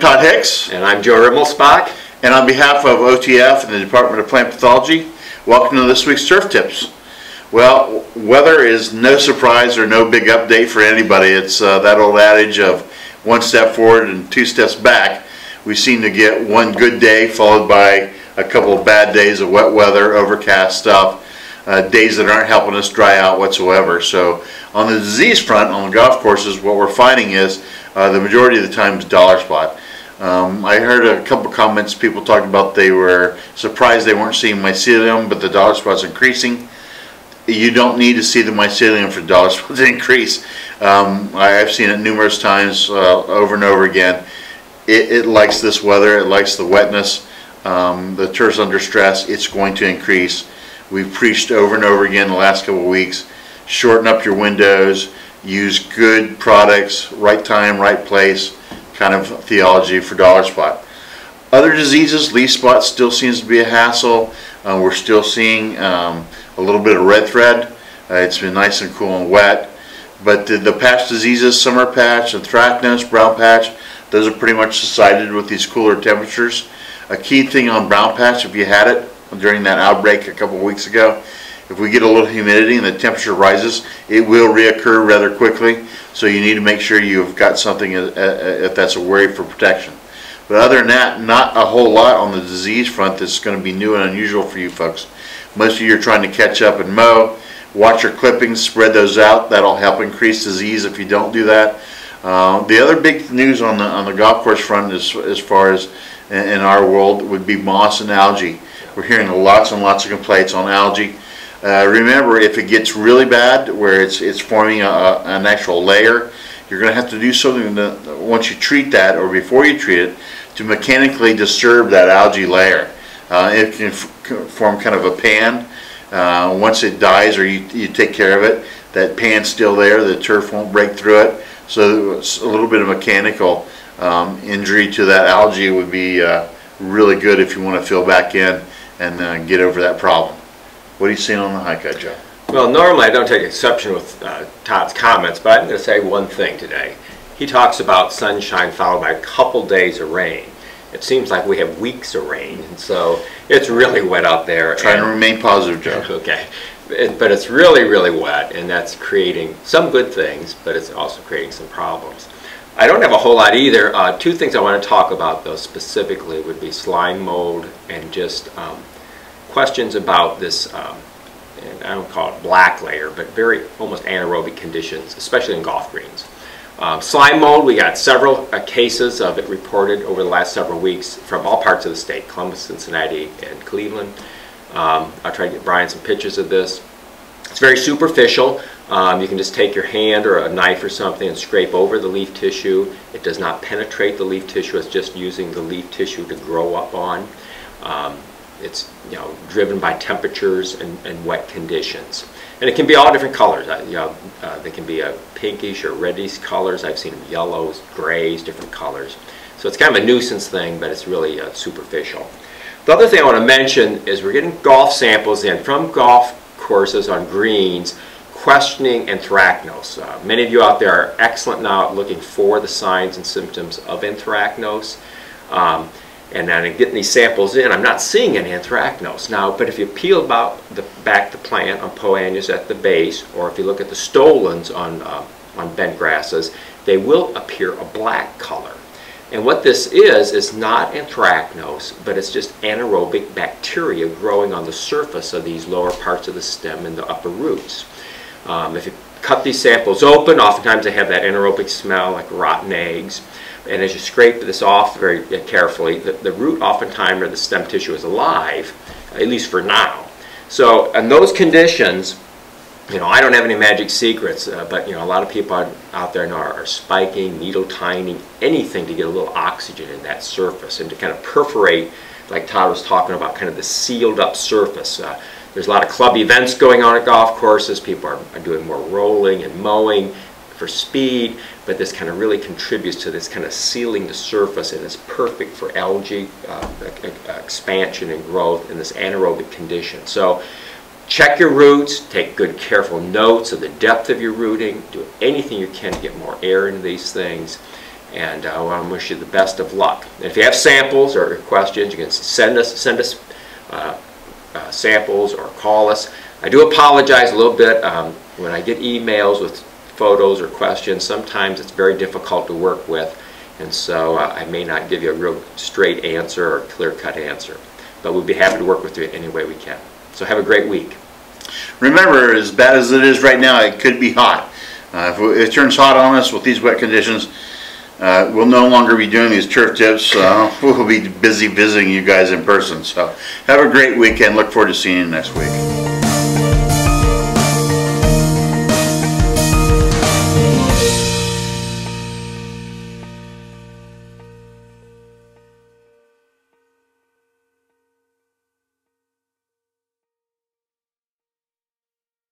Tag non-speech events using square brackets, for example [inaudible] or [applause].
I'm Todd Hicks, And I'm Joe Rimelspach. and on behalf of OTF and the Department of Plant Pathology, welcome to this week's Turf Tips. Well, weather is no surprise or no big update for anybody. It's uh, that old adage of one step forward and two steps back. We seem to get one good day followed by a couple of bad days of wet weather, overcast stuff, uh, days that aren't helping us dry out whatsoever. So on the disease front, on the golf courses, what we're finding is uh, the majority of the time is dollar spot. Um, I heard a couple comments, people talking about they were surprised they weren't seeing mycelium, but the dollar spot's increasing. You don't need to see the mycelium for dollar [laughs] spot to increase. Um, I, have seen it numerous times uh, over and over again. It, it, likes this weather, it likes the wetness, um, the turf's under stress, it's going to increase. We've preached over and over again the last couple of weeks, shorten up your windows, use good products, right time, right place, kind of theology for dollar spot. Other diseases, leaf spot still seems to be a hassle. Uh, we're still seeing um, a little bit of red thread. Uh, it's been nice and cool and wet. But the, the patch diseases, summer patch, anthracnose, brown patch, those are pretty much subsided with these cooler temperatures. A key thing on brown patch, if you had it during that outbreak a couple weeks ago, if we get a little humidity and the temperature rises, it will reoccur rather quickly. So you need to make sure you've got something uh, uh, if that's a worry for protection. But other than that, not a whole lot on the disease front that's going to be new and unusual for you folks. Most of you are trying to catch up and mow. Watch your clippings, spread those out. That'll help increase disease if you don't do that. Uh, the other big news on the on the golf course front, as as far as in, in our world, would be moss and algae. We're hearing lots and lots of complaints on algae. Uh, remember, if it gets really bad, where it's it's forming a, an actual layer, you're going to have to do something to, once you treat that or before you treat it to mechanically disturb that algae layer. Uh, it can form kind of a pan. Uh, once it dies or you, you take care of it, that pan's still there, the turf won't break through it. So a little bit of mechanical um, injury to that algae would be uh, really good if you want to fill back in and uh, get over that problem. What are you seeing on the high cut, Joe? Well, normally I don't take exception with uh, Todd's comments, but I'm going to say one thing today. He talks about sunshine followed by a couple days of rain. It seems like we have weeks of rain, and so it's really wet out there. Trying to remain positive, Joe. [laughs] Okay. It, but it's really, really wet, and that's creating some good things, but it's also creating some problems. I don't have a whole lot either. Uh, two things I want to talk about, though, specifically would be slime mold and just um, questions about this, um, I don't call it black layer, but very almost anaerobic conditions, especially in golf greens. Um, slime mold, we got several uh, cases of it reported over the last several weeks from all parts of the state, Columbus, Cincinnati, and Cleveland. Um, I'll try to get Brian some pictures of this. It's very superficial. Um, you can just take your hand or a knife or something and scrape over the leaf tissue. It does not penetrate the leaf tissue. It's just using the leaf tissue to grow up on. Um, it's you know driven by temperatures and, and, wet conditions, and it can be all different colors. Uh, you know, uh, they can be a pinkish or reddish colors. I've seen yellows, grays, different colors. So it's kind of a nuisance thing, but it's really uh, superficial. The other thing I want to mention is we're getting golf samples in from golf courses on greens questioning anthracnose. Uh, many of you out there are excellent now at looking for the signs and symptoms of anthracnose. Um, and then getting these samples in, I'm not seeing any anthracnose. Now, but if you peel about the, back the plant on poa annua at the base, or if you look at the stolons on, uh, on bent grasses, they will appear a black color. And what this is, is not anthracnose, but it's just anaerobic bacteria growing on the surface of these lower parts of the stem and the upper roots. Um, if you cut these samples open, oftentimes they have that anaerobic smell like rotten eggs. And as you scrape this off very carefully, the, the root oftentimes or the stem tissue is alive, at least for now. So in those conditions, you know, I don't have any magic secrets, uh, but you know, a lot of people out, out there are, are, spiking, needle tining, anything to get a little oxygen in that surface and to kind of perforate, like Todd was talking about, kind of the sealed up surface. Uh, there's a lot of club events going on at golf courses. People are, are doing more rolling and mowing for speed, but this kind of really contributes to this kind of sealing the surface and it's perfect for algae uh, expansion and growth in this anaerobic condition. So check your roots, take good careful notes of the depth of your rooting, do anything you can to get more air into these things. And uh, I want to wish you the best of luck. And if you have samples or questions, you can send us, send us uh, uh, samples or call us. I do apologize a little bit um, when I get emails with photos or questions. Sometimes it's very difficult to work with, and so uh, I may not give you a real straight answer or clear-cut answer. But we'll be happy to work with you any way we can. So have a great week. Remember, as bad as it is right now, it could be hot. Uh, if it turns hot on us with these wet conditions, uh, we'll no longer be doing these turf tips. Uh, we'll be busy visiting you guys in person. So have a great weekend. Look forward to seeing you next week.